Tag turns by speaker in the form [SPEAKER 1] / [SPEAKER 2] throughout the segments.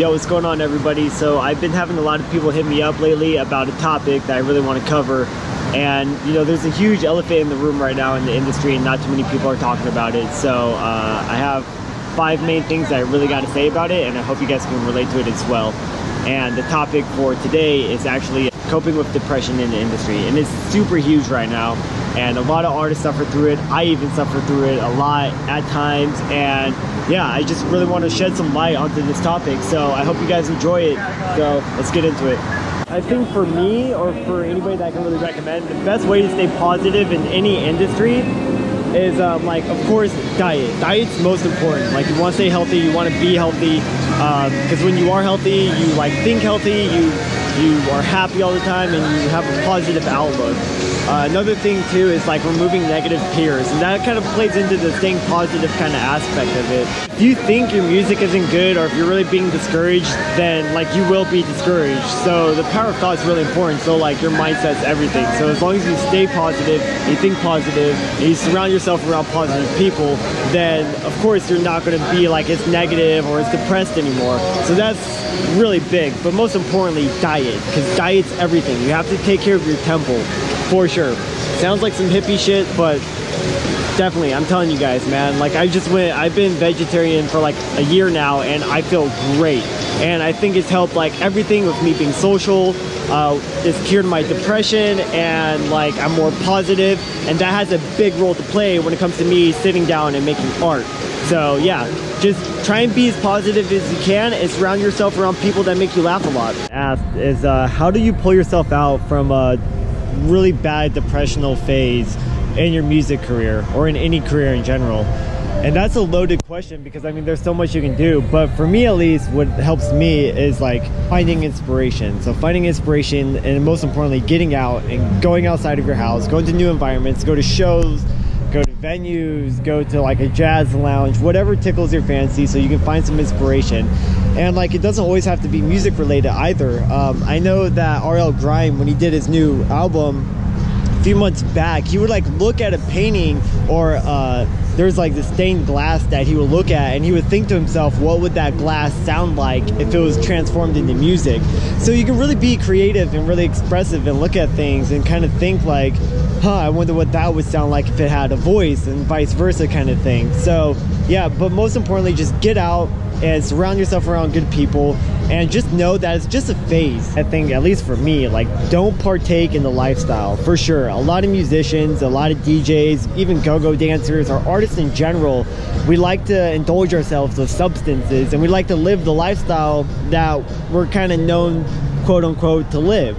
[SPEAKER 1] Yo, what's going on, everybody? So, I've been having a lot of people hit me up lately about a topic that I really want to cover. And, you know, there's a huge elephant in the room right now in the industry, and not too many people are talking about it. So, uh, I have five main things that I really got to say about it, and I hope you guys can relate to it as well. And the topic for today is actually coping with depression in the industry. And it's super huge right now. And a lot of artists suffer through it. I even suffer through it a lot at times. And yeah, I just really want to shed some light onto this topic. So I hope you guys enjoy it. So let's get into it. I think for me or for anybody that I can really recommend, the best way to stay positive in any industry is um, like of course diet diet's most important like you want to stay healthy you want to be healthy because um, when you are healthy you like think healthy you you are happy all the time and you have a positive outlook uh, another thing too is like removing negative peers and that kind of plays into the staying positive kind of aspect of it. If you think your music isn't good or if you're really being discouraged then like you will be discouraged. So the power of thought is really important. So like your mindset's everything. So as long as you stay positive you think positive and you surround yourself around positive people then of course you're not going to be like it's negative or it's depressed anymore. So that's really big. But most importantly diet because diet's everything. You have to take care of your temple for sure. Sounds like some hippie shit, but definitely, I'm telling you guys, man. Like I just went, I've been vegetarian for like a year now, and I feel great. And I think it's helped like everything with me being social. Uh, it's cured my depression, and like I'm more positive, and that has a big role to play when it comes to me sitting down and making art. So yeah, just try and be as positive as you can and surround yourself around people that make you laugh a lot. Asked is uh, how do you pull yourself out from uh, really bad depressional phase in your music career or in any career in general? And that's a loaded question because I mean, there's so much you can do. But for me, at least, what helps me is like finding inspiration. So, finding inspiration and most importantly, getting out and going outside of your house, going to new environments, go to shows, venues, go to like a jazz lounge, whatever tickles your fancy so you can find some inspiration. And like it doesn't always have to be music related either. Um, I know that RL Grime, when he did his new album few months back, he would like look at a painting or uh, there's like the stained glass that he would look at and he would think to himself, what would that glass sound like if it was transformed into music? So you can really be creative and really expressive and look at things and kind of think like, huh, I wonder what that would sound like if it had a voice and vice versa kind of thing. So yeah, but most importantly, just get out and surround yourself around good people and just know that it's just a phase. I think, at least for me, like don't partake in the lifestyle for sure. A lot of musicians, a lot of DJs, even go go dancers, or artists in general, we like to indulge ourselves with substances and we like to live the lifestyle that we're kind of known, quote unquote, to live.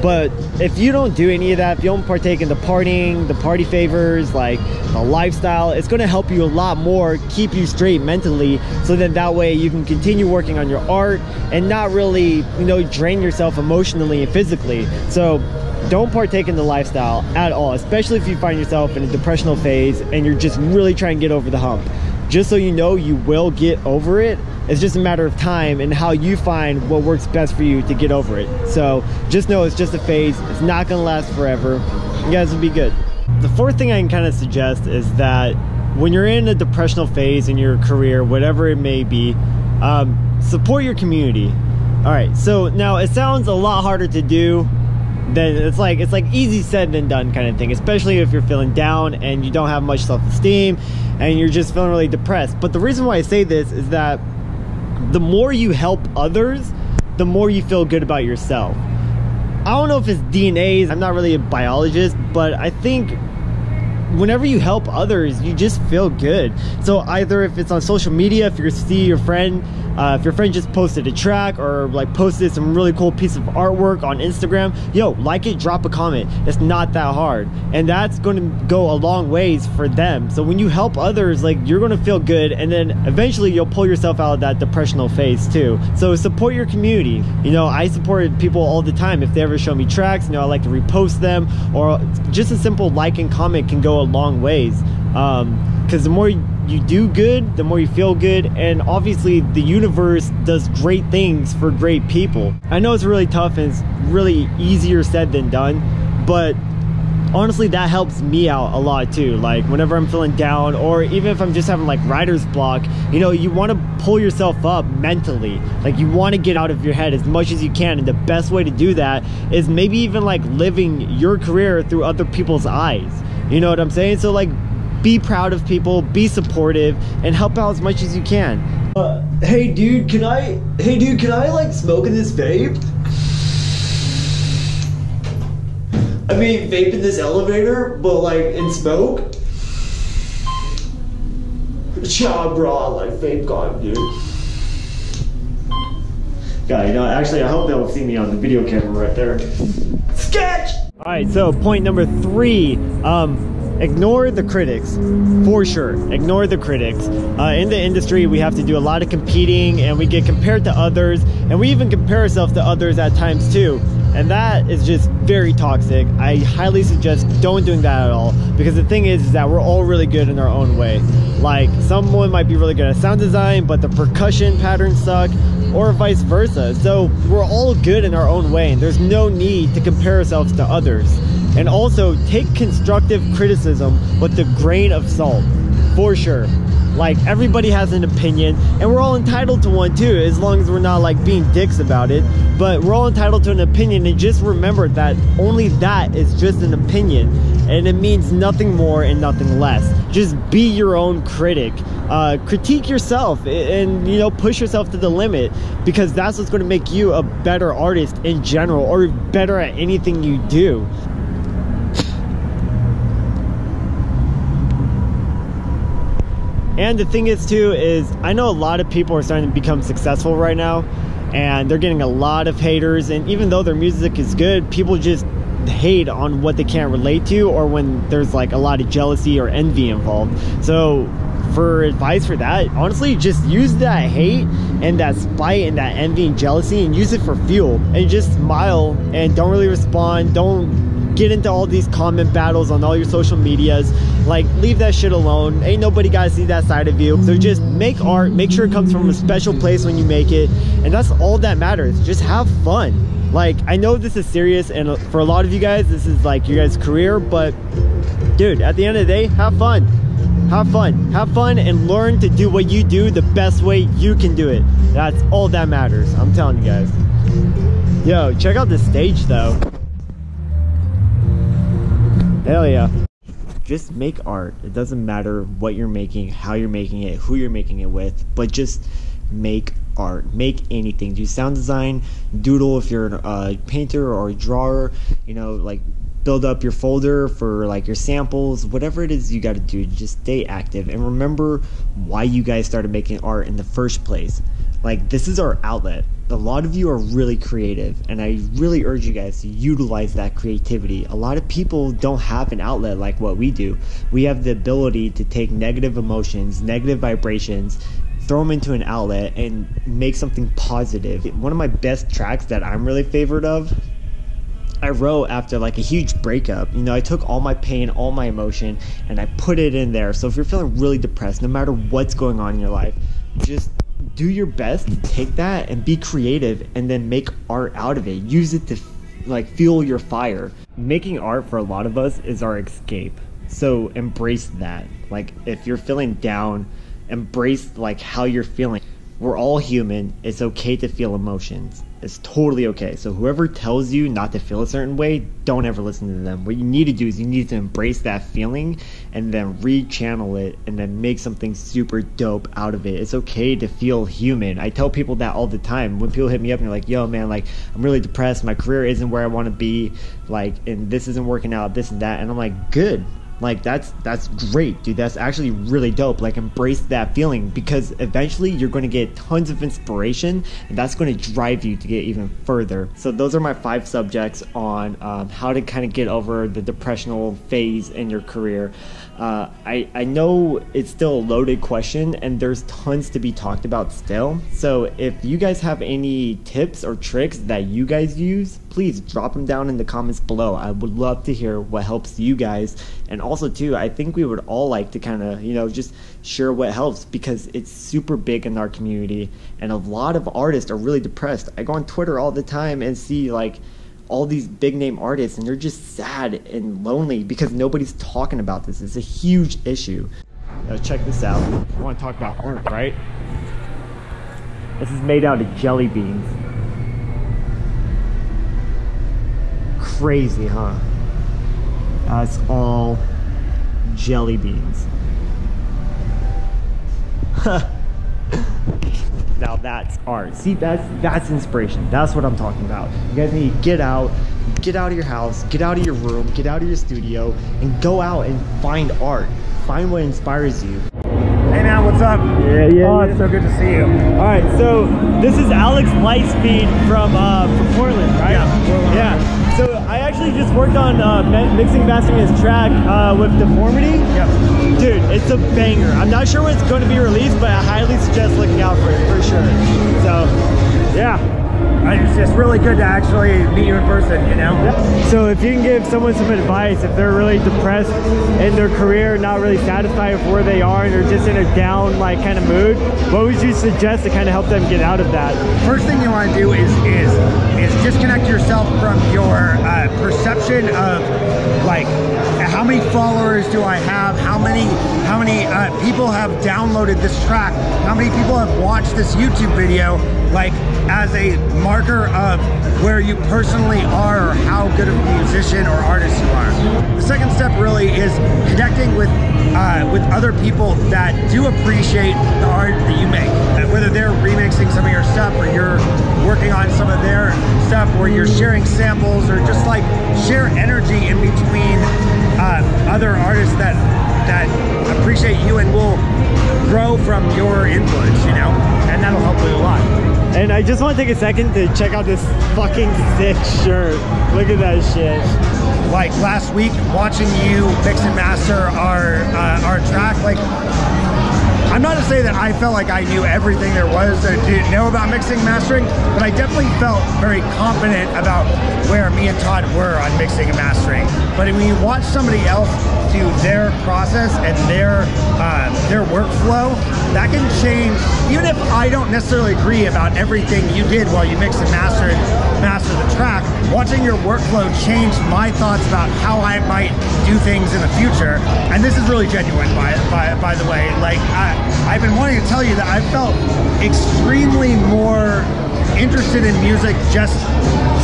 [SPEAKER 1] But if you don't do any of that, if you don't partake in the partying, the party favors, like the lifestyle, it's to help you a lot more, keep you straight mentally, so that that way you can continue working on your art and not really, you know, drain yourself emotionally and physically. So don't partake in the lifestyle at all, especially if you find yourself in a depressional phase and you're just really trying to get over the hump. Just so you know you will get over it it's just a matter of time and how you find what works best for you to get over it. So just know it's just a phase. It's not going to last forever. You guys will be good. The fourth thing I can kind of suggest is that when you're in a depressional phase in your career, whatever it may be, um, support your community. All right. So now it sounds a lot harder to do then it's like it's like easy said than done kind of thing especially if you're feeling down and you don't have much self-esteem and you're just feeling really depressed but the reason why i say this is that the more you help others, the more you feel good about yourself. I don't know if it's dna's I'm not really a biologist, but I think whenever you help others, you just feel good. So either if it's on social media, if you see your friend uh, if your friend just posted a track or like posted some really cool piece of artwork on Instagram, yo, like it, drop a comment. It's not that hard. And that's going to go a long ways for them. So when you help others, like you're going to feel good and then eventually you'll pull yourself out of that depressional phase too. So support your community. You know, I support people all the time. If they ever show me tracks, you know, I like to repost them or just a simple like and comment can go a long ways. Um, because the more you do good, the more you feel good, and obviously the universe does great things for great people. I know it's really tough and it's really easier said than done, but honestly that helps me out a lot too like whenever i'm feeling down or even if i'm just having like writer's block you know you want to pull yourself up mentally like you want to get out of your head as much as you can and the best way to do that is maybe even like living your career through other people's eyes you know what i'm saying so like be proud of people be supportive and help out as much as you can uh, hey dude can i hey dude can i like smoke in this vape I mean, vape in this elevator, but like in smoke. Cha bra, like vape god, dude. Yeah, you know, actually, I hope they'll see me on the video camera right there. Sketch! Alright, so point number three. Um, ignore the critics for sure ignore the critics uh, in the industry we have to do a lot of competing and we get compared to others and we even compare ourselves to others at times too and that is just very toxic. I highly suggest don't doing that at all because the thing is, is that we're all really good in our own way. Like someone might be really good at sound design, but the percussion patterns suck, or vice versa. So we're all good in our own way, and there's no need to compare ourselves to others. And also take constructive criticism with a grain of salt, for sure. Like everybody has an opinion, and we're all entitled to one too, as long as we're not like being dicks about it. But we're all entitled to an opinion, and just remember that only that is just an opinion, and it means nothing more and nothing less. Just be your own critic. Uh, critique yourself, and you know push yourself to the limit, because that's what's going to make you a better artist in general, or better at anything you do. And the thing is too is I know a lot of people are starting to become successful right now and they're getting a lot of haters and even though their music is good, people just hate on what they can't relate to or when there's like a lot of jealousy or envy involved. So for advice for that, honestly, just use that hate and that spite and that envy and jealousy and use it for fuel and just smile and don't really respond. Don't get into all these comment battles on all your social medias. Like, leave that shit alone. Ain't nobody gotta see that side of you. So just make art, make sure it comes from a special place when you make it, and that's all that matters. Just have fun. Like, I know this is serious, and for a lot of you guys, this is like your guys' career, but dude, at the end of the day, have fun. Have fun. Have fun and learn to do what you do the best way you can do it. That's all that matters. I'm telling you guys. Yo, check out the stage though. Hell yeah. Just make art. It doesn't matter what you're making, how you're making it, who you're making it with, but just make art. Make anything. Do sound design, doodle if you're a painter or a drawer, you know, like build up your folder for like your samples, whatever it is you got to do, just stay active and remember why you guys started making art in the first place. Like this is our outlet a lot of you are really creative and i really urge you guys to utilize that creativity a lot of people don't have an outlet like what we do we have the ability to take negative emotions negative vibrations throw them into an outlet and make something positive. one of my best tracks that i'm really favored of I wrote after like a huge breakup. You know, I took all my pain, all my emotion, and I put it in there. So if you're feeling really depressed, no matter what's going on in your life, just do your best to take that and be creative and then make art out of it. Use it to like fuel your fire. Making art for a lot of us is our escape. So embrace that. Like if you're feeling down, embrace like how you're feeling. We're all human. It's okay to feel emotions. It's totally okay. So whoever tells you not to feel a certain way, don't ever listen to them. What you need to do is you need to embrace that feeling and then rechannel it and then make something super dope out of it. It's okay to feel human. I tell people that all the time. When people hit me up and they're like, "Yo, man, like I'm really depressed. My career isn't where I want to be. Like, and this isn't working out. This and that." And I'm like, "Good like that's that's great dude. That's actually really dope. Like embrace that feeling because eventually you're going to get tons of inspiration and that's going to drive you to get even further. So those are my five subjects on um, how to kind of get over the depressional phase in your career uh, I, I know it's still a loaded question and there's tons to be talked about still. So if you guys have any tips or tricks that you guys use, please drop them down in the comments below. I would love to hear what helps you guys. And also too, I think we would all like to kind of, you know, just share what helps because it's super big in our community and a lot of artists are really depressed. I go on Twitter all the time and see like all these big name artists and they're just sad and lonely because nobody's talking about this. It's a huge issue. Now check this out. We want to talk about art, right? This is made out of jelly beans. Crazy, huh? That's all jelly beans. now that's art. See, that's that's inspiration. That's what I'm talking about. You guys need to get out, get out of your house, get out of your room, get out of your studio, and go out and find art. Find what inspires you.
[SPEAKER 2] Hey man, what's up?
[SPEAKER 1] Yeah, yeah.
[SPEAKER 2] Oh,
[SPEAKER 1] yeah.
[SPEAKER 2] it's so good to see you.
[SPEAKER 1] All right, so this is Alex Lightspeed from uh, from Portland, right?
[SPEAKER 2] Yeah, Portland.
[SPEAKER 1] Yeah. So I actually just worked on uh, mixing mastering his track uh, with Deformity.
[SPEAKER 2] Yep.
[SPEAKER 1] Dude, it's a banger. I'm not sure when it's going to be released, but I highly suggest looking out for it for sure. So, yeah.
[SPEAKER 2] It's just really good to actually meet you in person, you know?
[SPEAKER 1] So if you can give someone some advice, if they're really depressed in their career, not really satisfied with where they are, and they're just in a down like kind of mood, what would you suggest to kind of help them get out of that?
[SPEAKER 2] First thing you want to do is is is disconnect yourself from your uh, perception of like how many followers do I have? How many how many uh, people have downloaded this track? How many people have watched this YouTube video? Like as a marker of where you personally are or how good of a musician or artist you are. The second step really is connecting with uh, with other people that do appreciate the art that you make. Whether they're remixing some of your stuff or you're working on some of their stuff or you're sharing samples or just like share energy in between uh, other artists that that appreciate you and will grow from your influence, you know? And that'll help you a lot.
[SPEAKER 1] And I just want to take a second to check out this fucking sick shirt. Look at that shit.
[SPEAKER 2] like last week watching you mix and master our uh, our track like I'm not to say that I felt like I knew everything there was to, to know about mixing and mastering, but I definitely felt very confident about where me and Todd were on mixing and mastering. But when you watch somebody else do their process and their uh, their workflow, that can change. Even if I don't necessarily agree about everything you did while you mixed and mastered master the track, watching your workflow changed my thoughts about how I might do things in the future. And this is really genuine, by by, by the way. Like I, I've been wanting to tell you that I felt extremely more interested in music just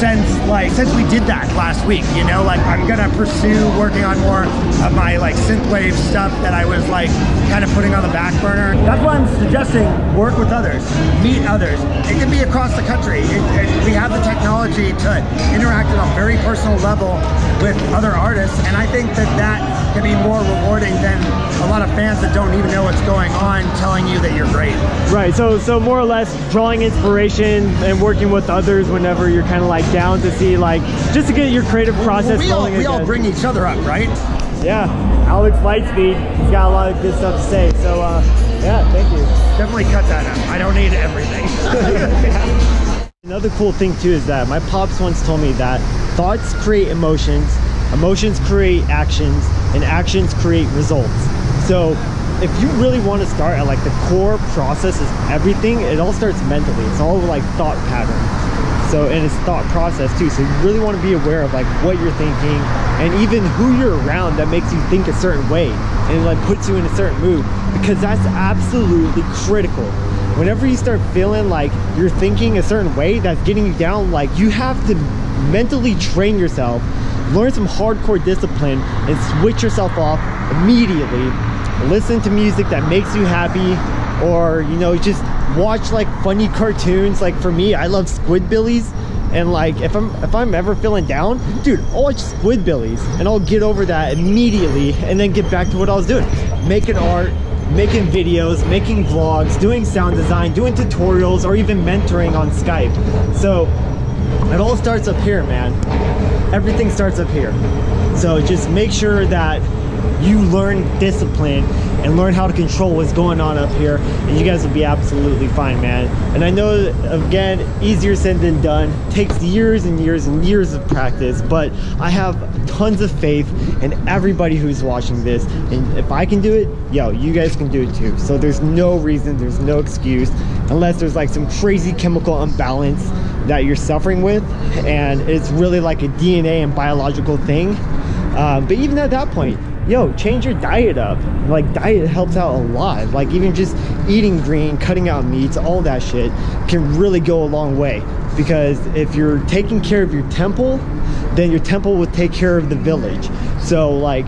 [SPEAKER 2] since like since we did that last week you know? Like i'm gonna pursue working on more of my like synthwave stuff that i was like kind of putting on the back burner. That's why i'm suggesting work with others meet others. It can be across the country. It, it, we have the technology to interact on a very personal level with other artists and i think that that can be more rewarding than a lot of fans that don't even know what's going on telling you that you're great.
[SPEAKER 1] Right. So so more or less drawing inspiration and working with others whenever you're kind of like down to see like just to get your creative process
[SPEAKER 2] we all,
[SPEAKER 1] rolling
[SPEAKER 2] we all bring each other up right
[SPEAKER 1] Yeah. Alex Lightspeed. He's got a lot of good stuff to say. So uh, yeah, thank you.
[SPEAKER 2] definitely cut that out i don't need everything
[SPEAKER 1] Another cool thing too is that my pops once told me that thoughts create emotions, emotions create actions, and actions create results. So if you really want to start at like the core process is everything, it all starts mentally. It's all like thought patterns. So and it's thought process too. So you really want to be aware of like what you're thinking and even who you're around that makes you think a certain way and like puts you in a certain mood because that's absolutely critical whenever you start feeling like you're thinking a certain way that's getting you down like you have to mentally train yourself learn some hardcore discipline and switch yourself off immediately listen to music that makes you happy or you know just watch like funny cartoons like for me i love squidbillies and like if i'm if i'm ever feeling down dude i'll watch squidbillies and i'll get over that immediately and then get back to what i was doing making art making videos, making vlogs, doing sound design, doing tutorials, or even mentoring on Skype. So it all starts up here, man. Everything starts up here. So just make sure that you learn discipline and learn how to control what's going on up here and you guys will be absolutely fine man. And i know again easier said than done. Takes years and years and years of practice but i have tons of faith in everybody who's watching this. And if i can do it yo you guys can do it too. So there's no reason there's no excuse unless there's like some crazy chemical imbalance that you're suffering with and it's really like a dna and biological thing. Um, but even at that point yo change your diet up. Like diet helps out a lot. Like even just eating green cutting out meats all that shit can really go a long way. Because if you're taking care of your temple then your temple will take care of the village. So like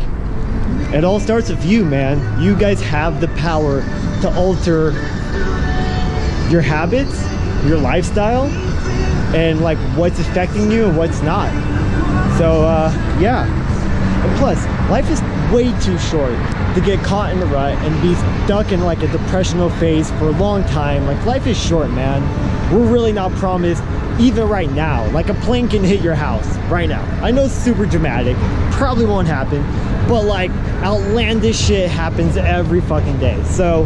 [SPEAKER 1] it all starts with you man. You guys have the power to alter your habits your lifestyle and like what's affecting you and what's not. So uh yeah. And plus life is way too short to get caught in the rut and be stuck in like a depressional phase for a long time. Like life is short man. We're really not promised even right now. Like a plane can hit your house right now. I know it's super dramatic. Probably won't happen. But like outlandish shit happens every fucking day. So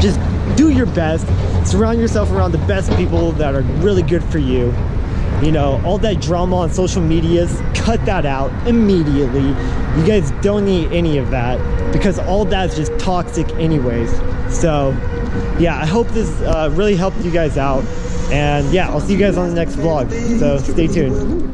[SPEAKER 1] just do your best. Surround yourself around the best people that are really good for you you know all that drama on social medias cut that out immediately. You guys don't need any of that because all that's just toxic anyways. So yeah i hope this uh, really helped you guys out. And yeah i'll see you guys on the next vlog. So stay tuned